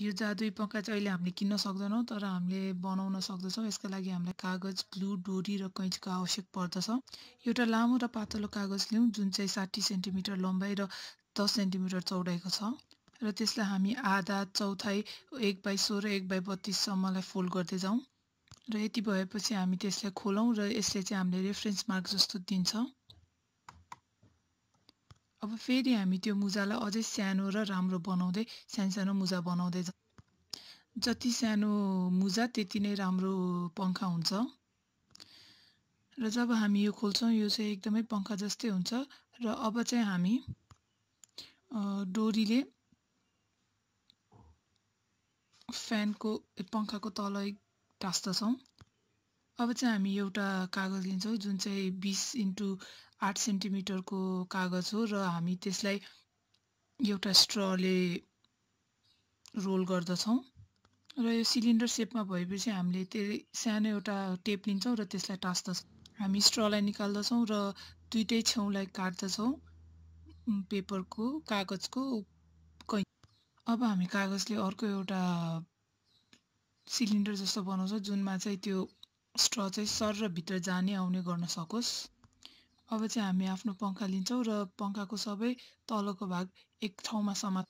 यो जादुई पङ्खा चाहिँ अहिले हामीले किन्न सक्दैनौँ तर हामीले बनाउन सक्दछौँ। यसका लागि हामीलाई कागज ग्लु डोरी र कैँचको आवश्यक पर्दछ। एउटा लामो र पातलो कागज लिउँ जुन चाहिँ साठी सेन्टिमिटर लम्बाइ र दस सेन्टिमिटर चौडाइको छ। र त्यसलाई हामी आधा चौथाइ एक बाई सोह्र एक बाई बत्तिससम्मलाई फोल्ड गर्दै जाउँ। र यति भएपछि हामी त्यसलाई खोलौँ र यसले चाहिँ हामीले रेफरेन्स मार्क जस्तो दिन्छ। अब फेरि हामी त्यो मुजालाई अझै सानो र राम्रो बनाउँदै सानो सानो मुजा बनाउँदै जति सानो मुजा त्यति नै राम्रो पङ्खा हुन्छ। र जब हामी यो खोल्छौँ यो चाहिँ एकदमै पङ्खा जस्तै हुन्छ। र अब चाहिँ हामी डोरीले फ्यानको पङ्खाको तल टाँस्दछौँ। अब चाहिँ हामी एउटा कागज लिन्छौँ जुन चाहिँ बिस इन्टु आठ सेन्टिमिटरको कागज हो र हामी त्यसलाई एउटा स्ट्रले रोल गर्दछौँ। र यो सिलिन्डर सेपमा भएपछि हामीले त्यही सानो एउटा टेप लिन्छौँ र त्यसलाई टाँस्दछौँ। हामी स्ट्रलाई निकाल्दछौँ र दुइटै छेउलाई काट्दछौँ पेपरको कागजको कै। अब हामी कागजले अर्को एउटा सिलिन्डर जस्तो बनाउँछौँ जुनमा चाहिँ त्यो स्ट्र चाहिँ सर र भित्र जाने आउने गर्न सकोस्। अब चाहिँ हामी आफ्नो पङ्खा लिन्छौँ र पङ्खाको सबै तलको भाग एक ठाउँमा समात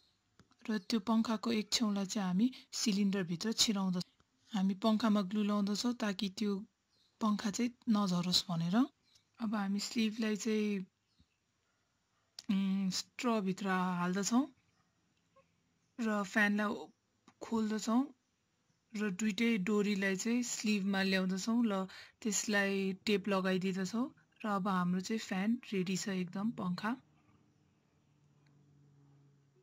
र त्यो पङ्खाको एक छेउलाई चाहिँ हामी सिलिन्डरभित्र छिराउँदछौँ। हामी पङ्खामा ग्लु लाउँदछौँ ताकि त्यो पङ्खा चाहिँ नझरोस् भनेर। अब हामी स्लिभलाई चाहिँ स्ट्रभित्र हाल्दछौँ र फ्यानलाई खोल्दछौँ र दुइटै डोरीलाई चाहिँ स्लिभमा ल्याउँदछौँ र त्यसलाई टेप लगाइदिँदछौँ। र अब हाम्रो चाहिँ फ्यान रेडी छ एकदम पङ्खा।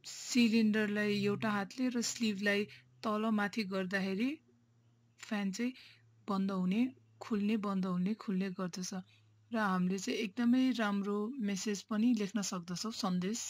सिलिन्डरलाई एउटा हातले र स्लिभलाई तल माथि गर्दाखेरि फ्यान चाहिँ बन्द हुने खुल्ने बन्द हुने खुल्ने गर्दछ। र हामीले चाहिँ एकदमै राम्रो मेसेज पनि लेख्न सक्दछौँ सन्देश।